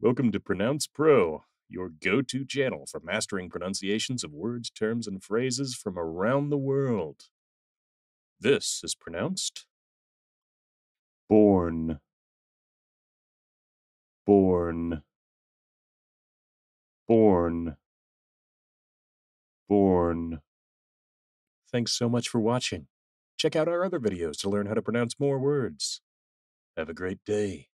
Welcome to Pronounce Pro, your go to channel for mastering pronunciations of words, terms, and phrases from around the world. This is pronounced born, born, born, born. Thanks so much for watching. Check out our other videos to learn how to pronounce more words. Have a great day.